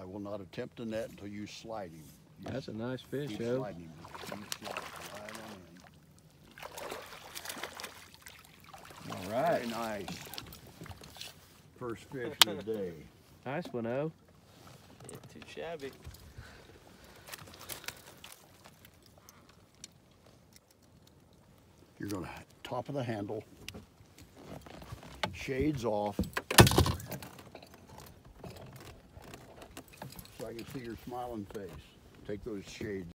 I will not attempt a net until you slide him. You That's a nice fish, keep Joe. sliding him. Keep sliding right on in. All Very nice. First fish of the day. Nice one, O. Yeah, too shabby. You're gonna, top of the handle, shades off. I can see your smiling face. Take those shades